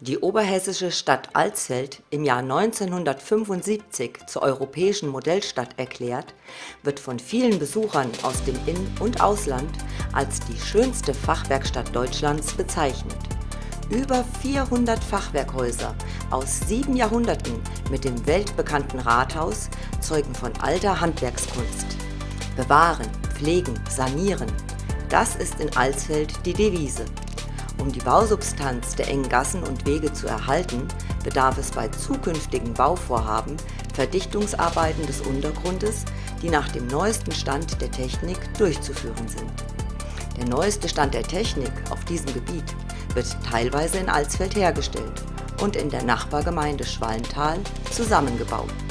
Die oberhessische Stadt Alsfeld, im Jahr 1975 zur europäischen Modellstadt erklärt, wird von vielen Besuchern aus dem In- und Ausland als die schönste Fachwerkstatt Deutschlands bezeichnet. Über 400 Fachwerkhäuser aus sieben Jahrhunderten mit dem weltbekannten Rathaus zeugen von alter Handwerkskunst. Bewahren, pflegen, sanieren, das ist in Alsfeld die Devise. Um die Bausubstanz der engen Gassen und Wege zu erhalten, bedarf es bei zukünftigen Bauvorhaben Verdichtungsarbeiten des Untergrundes, die nach dem neuesten Stand der Technik durchzuführen sind. Der neueste Stand der Technik auf diesem Gebiet wird teilweise in Alsfeld hergestellt und in der Nachbargemeinde Schwallental zusammengebaut.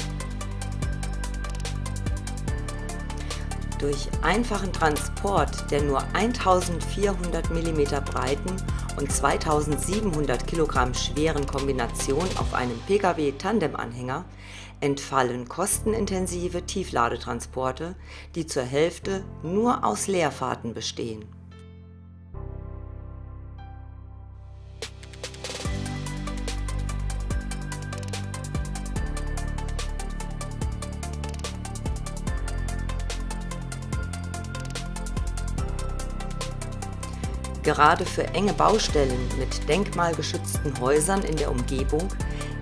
Durch einfachen Transport der nur 1400 mm breiten und 2700 Kilogramm schweren Kombination auf einem Pkw-Tandemanhänger entfallen kostenintensive Tiefladetransporte, die zur Hälfte nur aus Leerfahrten bestehen. Gerade für enge Baustellen mit denkmalgeschützten Häusern in der Umgebung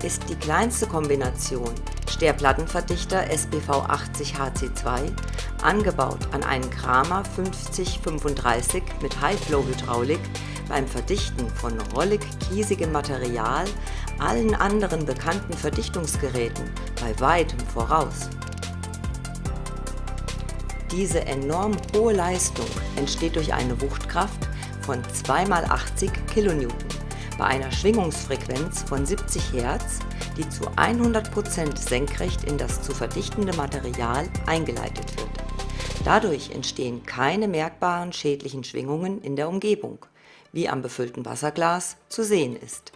ist die kleinste Kombination Sterplattenverdichter SBV 80 HC2, angebaut an einen Kramer 5035 mit High-Flow-Hydraulik, beim Verdichten von rollig-kiesigem Material allen anderen bekannten Verdichtungsgeräten bei weitem voraus. Diese enorm hohe Leistung entsteht durch eine Wuchtkraft von 2 x 80 kN bei einer Schwingungsfrequenz von 70 Hz, die zu 100% senkrecht in das zu verdichtende Material eingeleitet wird. Dadurch entstehen keine merkbaren schädlichen Schwingungen in der Umgebung, wie am befüllten Wasserglas zu sehen ist.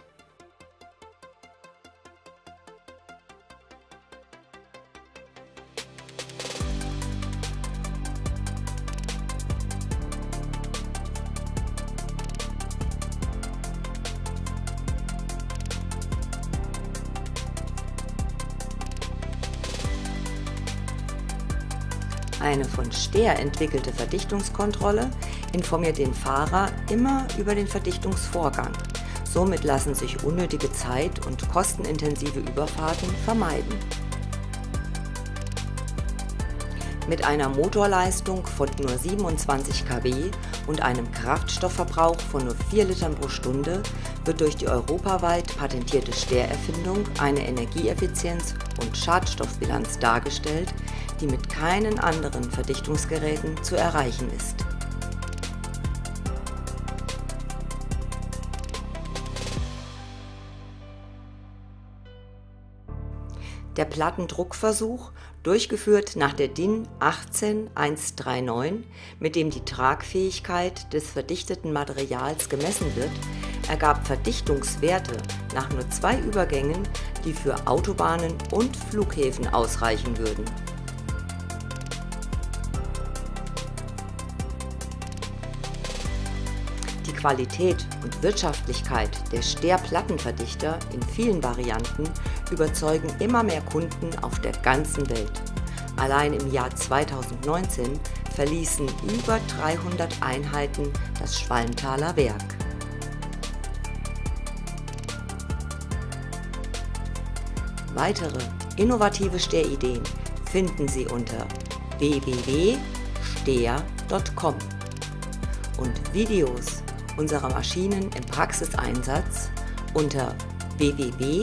Eine von Stehr entwickelte Verdichtungskontrolle informiert den Fahrer immer über den Verdichtungsvorgang. Somit lassen sich unnötige Zeit- und kostenintensive Überfahrten vermeiden. Mit einer Motorleistung von nur 27 kW und einem Kraftstoffverbrauch von nur 4 Litern pro Stunde wird durch die europaweit patentierte Stehrerfindung eine Energieeffizienz und Schadstoffbilanz dargestellt, die mit keinen anderen Verdichtungsgeräten zu erreichen ist. Der Plattendruckversuch, durchgeführt nach der DIN 18139, mit dem die Tragfähigkeit des verdichteten Materials gemessen wird, ergab Verdichtungswerte nach nur zwei Übergängen, die für Autobahnen und Flughäfen ausreichen würden. Qualität und Wirtschaftlichkeit der Ster-Plattenverdichter in vielen Varianten überzeugen immer mehr Kunden auf der ganzen Welt. Allein im Jahr 2019 verließen über 300 Einheiten das Schwalmtaler Werk. Weitere innovative Sterideen finden Sie unter www.steer.com und Videos unserer Maschinen im Praxiseinsatz unter www.steer.tv.